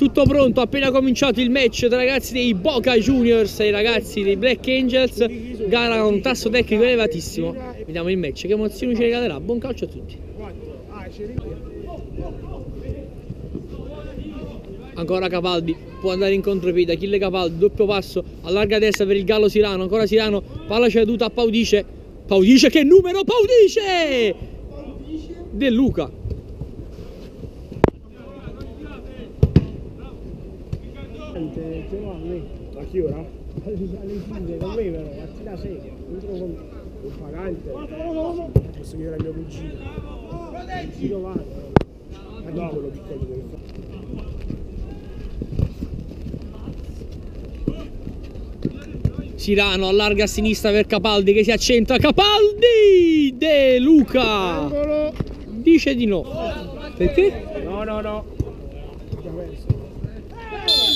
Tutto pronto, appena cominciato il match tra ragazzi dei Boca Juniors e i ragazzi dei Black Angels. Gara con un tasso tecnico elevatissimo. Vediamo il match, che emozioni ci regalerà. Buon calcio a tutti. Ancora Capaldi, può andare in contropiede, Achille Capaldi, doppio passo, allarga destra per il Gallo Sirano, ancora Sirano, palla ceduta a Paudice. Paudice che numero? Paudice! De Luca. A che ora? Alle 5, con me però, partita seria, entro con un pagante. Posso chiedere a mio cugino. Giro va. Ma no, quello piccolo deve fare. Sirano allarga a sinistra per Capaldi che si accentra. Capaldi! De Luca! Angolo! Dice di no. Perché? No, no, no. Perso.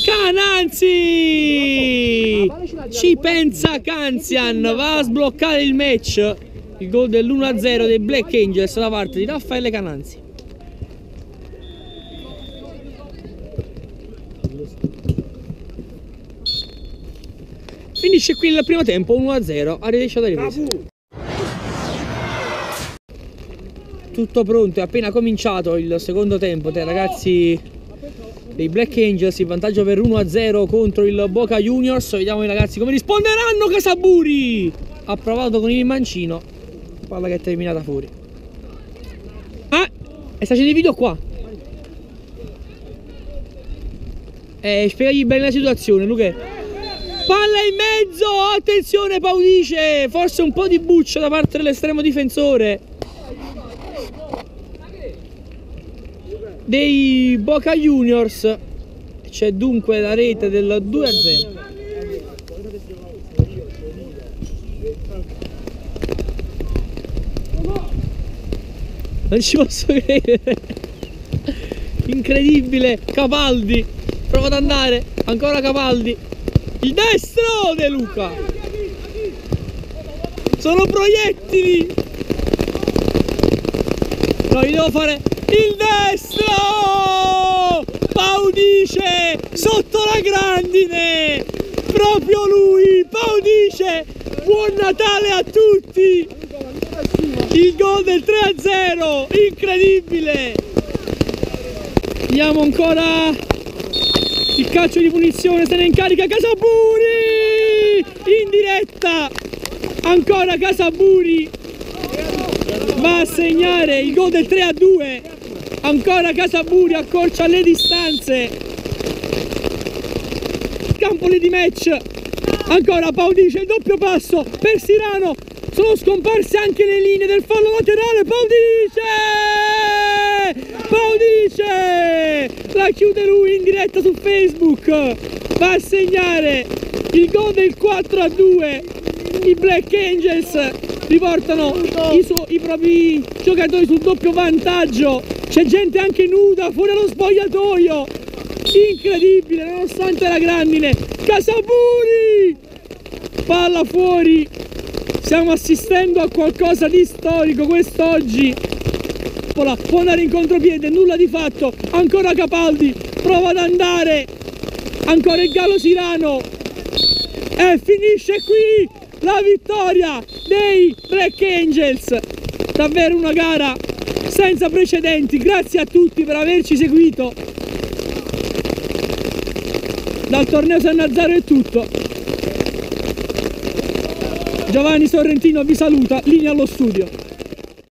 Cananzi! Ci pensa Canzian, va a sbloccare il match. Il gol dell'1-0 dei Black Angels da parte di Raffaele Cananzi. Finisce qui il primo tempo 1-0, arrivederci alla ripresa. Tutto pronto, è appena cominciato il secondo tempo i ragazzi dei Black Angels, il vantaggio per 1-0 contro il Boca Juniors. Vediamo i ragazzi come risponderanno Casaburi! Ha provato con il mancino, palla che è terminata fuori. Ah, e sta facendo il video qua. Eh, spiegagli bene la situazione, Luca. Palla in mezzo, attenzione Paudice, forse un po' di buccia da parte dell'estremo difensore. Dei Boca Juniors. C'è dunque la rete del 2 a 0 non ci posso credere. Incredibile Capaldi. Prova ad andare. Ancora Capaldi. Il destro De Luca. Sono proiettili no io devo fare il destro! Paudice sotto la grandine! Proprio lui Paudice! Buon Natale a tutti! Il gol del 3 a 0 incredibile! Diamo ancora il calcio di punizione se ne incarica Casaburi! In diretta! Ancora Casaburi va a segnare il gol del 3 a 2 ancora Casaburi accorcia le distanze. Campoli di match. Ancora Paudice il doppio passo per Sirano. Sono scomparse anche le linee del fallo laterale. Paudice Paudice la chiude lui in diretta su Facebook. Va a segnare il gol del 4 a 2 i Black Angels riportano i, suo- i propri giocatori sul doppio vantaggio. C'è gente anche nuda fuori allo spogliatoio. Incredibile nonostante la grandine. Casaburi! Palla fuori. Stiamo assistendo a qualcosa di storico quest'oggi. Pola, può andare in contropiede nulla di fatto. Ancora Capaldi prova ad andare. Ancora il Gallo Sirano. E finisce qui la vittoria dei Black Angels. Davvero una gara senza precedenti. Grazie a tutti per averci seguito. Dal torneo San Nazzaro è tutto. Giovanni Sorrentino vi saluta linea allo studio